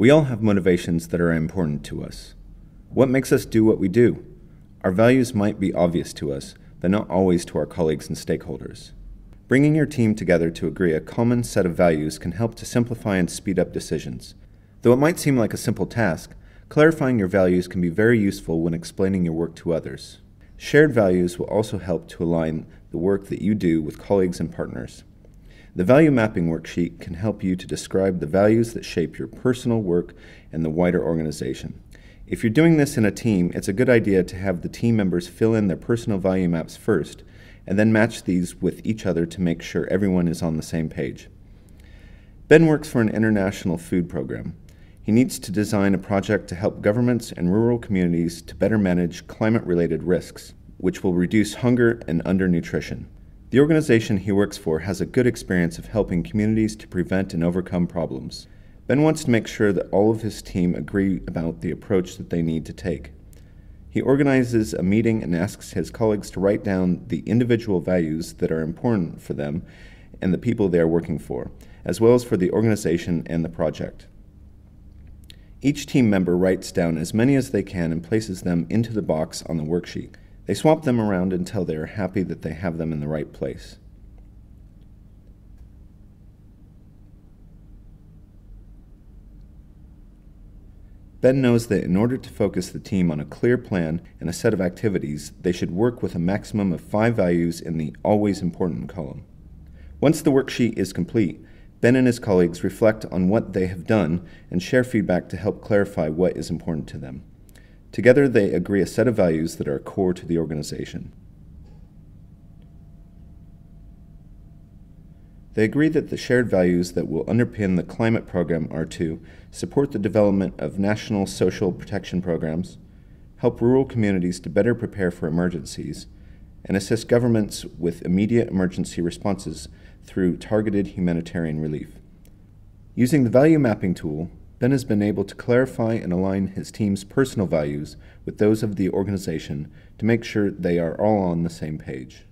We all have motivations that are important to us. What makes us do what we do? Our values might be obvious to us, but not always to our colleagues and stakeholders. Bringing your team together to agree a common set of values can help to simplify and speed up decisions. Though it might seem like a simple task, clarifying your values can be very useful when explaining your work to others. Shared values will also help to align the work that you do with colleagues and partners. The value mapping worksheet can help you to describe the values that shape your personal work and the wider organization. If you're doing this in a team, it's a good idea to have the team members fill in their personal value maps first and then match these with each other to make sure everyone is on the same page. Ben works for an international food program. He needs to design a project to help governments and rural communities to better manage climate related risks, which will reduce hunger and undernutrition. The organization he works for has a good experience of helping communities to prevent and overcome problems. Ben wants to make sure that all of his team agree about the approach that they need to take. He organizes a meeting and asks his colleagues to write down the individual values that are important for them and the people they are working for, as well as for the organization and the project. Each team member writes down as many as they can and places them into the box on the worksheet. They swap them around until they are happy that they have them in the right place. Ben knows that in order to focus the team on a clear plan and a set of activities, they should work with a maximum of five values in the always important column. Once the worksheet is complete, Ben and his colleagues reflect on what they have done and share feedback to help clarify what is important to them. Together, they agree a set of values that are core to the organization. They agree that the shared values that will underpin the climate program are to support the development of national social protection programs, help rural communities to better prepare for emergencies, and assist governments with immediate emergency responses through targeted humanitarian relief. Using the value mapping tool, Ben has been able to clarify and align his team's personal values with those of the organization to make sure they are all on the same page.